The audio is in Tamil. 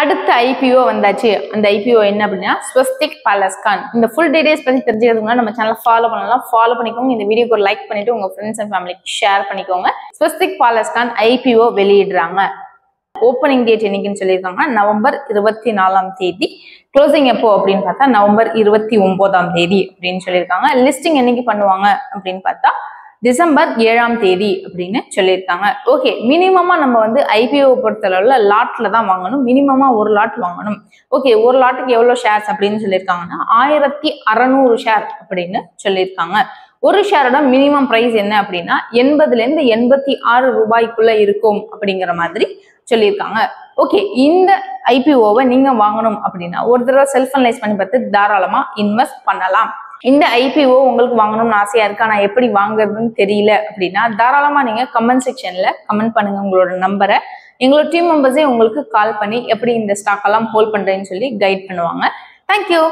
அடுத்த ஐபிஓ வந்தாச்சு. அந்த ஐபிஓ என்ன அப்படின்னா ஸ்வஸ்திக் பாலஸ்கான் இந்த ஃபுல் டீடைல்ஸ் பற்றி தெரிஞ்சுக்கிறதுக்கு நம்ம சேனலை ஃபாலோ பண்ணலாம். ஃபாலோ பண்ணிக்கோங்க. இந்த வீடியோக்கு ஒரு லைக் பண்ணிட்டு உங்க ஃப்ரெண்ட்ஸ் அண்ட் ஃபேமிலிக்கு ஷேர் பண்ணிக்கோங்க. ஸ்வஸ்திக் பாலஸ்கான் ஐபிஓ வெளியிடுறாங்க. ஓப்பனிங் டேட் என்னைக்குன்னு சொல்லியிருக்காங்க? நவம்பர் இருபத்தி நாலாம் தேதி. க்ளோசிங் எப்போ அப்படின்னு பார்த்தா நவம்பர் இருபத்தி ஒன்பதாம் தேதி அப்படின்னு சொல்லியிருக்காங்க. லிஸ்டிங் என்னைக்கு பண்ணுவாங்க அப்படின்னு பார்த்தா டிசம்பர் ஏழாம் தேதி அப்படின்னு சொல்லியிருக்காங்க. ஓகே மினிமமா நம்ம வந்து ஐபிஓ பொறுத்தளவுல லாட்ல தான் வாங்கணும். மினிமமா ஒரு லாட் வாங்கணும். ஓகே ஒரு லாட்டுக்கு எவ்வளவு ஷேர்ஸ் அப்படின்னு சொல்லியிருக்காங்கன்னா ஆயிரத்தி அறநூறு ஷேர் அப்படின்னு சொல்லியிருக்காங்க. ஒரு ஷேரோட மினிமம் பிரைஸ் என்ன அப்படின்னா எண்பதுல இருந்து எண்பத்தி ஆறு ரூபாய்க்குள்ள இருக்கும் அப்படிங்கிற மாதிரி சொல்லியிருக்காங்க. ஓகே இந்த ஐபிஓவை நீங்க வாங்கணும் அப்படின்னா ஒரு தடவை செல்ஃப் அனலைஸ் பண்ணி பார்த்து தாராளமா இன்வெஸ்ட் பண்ணலாம். இந்த ஐபிஓ உங்களுக்கு வாங்கணும்னு ஆசையா இருக்கா? நான் எப்படி வாங்குறதுன்னு தெரியல அப்படின்னா தாராளமா நீங்க கமெண்ட் செக்ஷன்ல கமெண்ட் பண்ணுங்க உங்களோட நம்பரை எங்களோட டீம் மெம்பர்ஸே உங்களுக்கு கால் பண்ணி எப்படி இந்த ஸ்டாக் எல்லாம் ஹோல்ட் பண்றேன்னு சொல்லி கைட் பண்ணுவாங்க. தேங்க்யூ